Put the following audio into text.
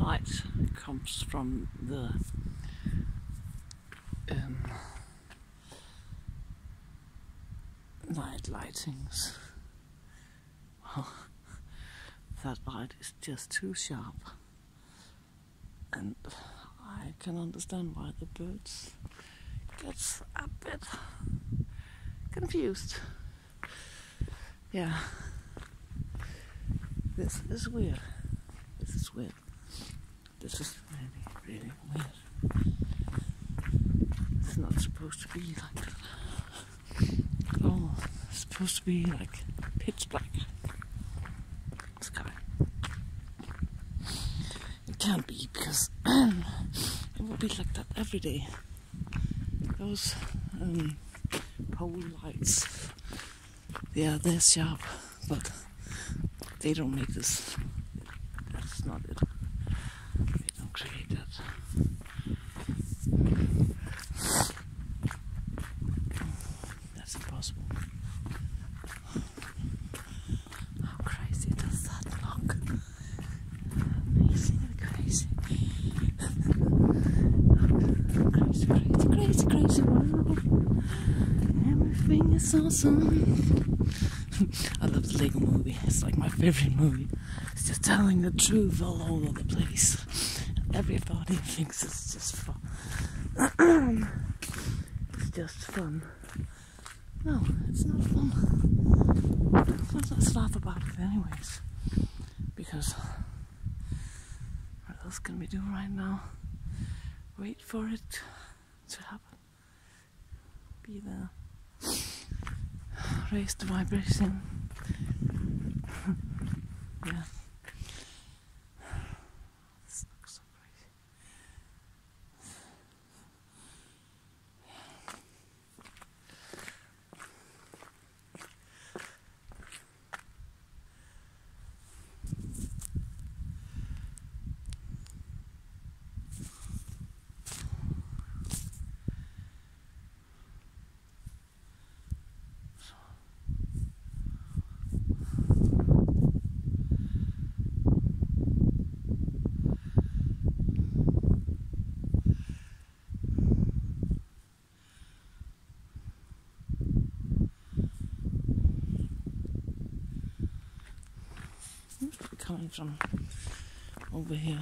light comes from the um, night lightings. Well, that light is just too sharp, and I can understand why the birds gets a bit confused. Yeah, this is weird. This is weird. This is really, really weird. It's not supposed to be like that. Oh, it's supposed to be like pitch black sky. It can't be because it will be like that every day. Those um, pole lights, yeah, they're sharp, but they don't make this. That's not it. They don't create that. That's impossible. How crazy does that look? Amazingly crazy. crazy, crazy, crazy, crazy world. Everything is awesome. I love the Lego movie. It's like my favorite movie. It's just telling the truth all over the place. Everybody thinks it's just fun. it's just fun. No, it's not fun. Let's, let's laugh about it anyways. Because what else can we do right now? Wait for it to happen. Be there. Raise the vibration. yeah. Coming from over here.